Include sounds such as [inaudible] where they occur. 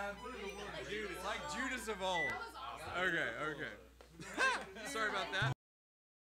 man. What the? Judas. Like Judas of old. Okay, okay. [laughs] Sorry about that.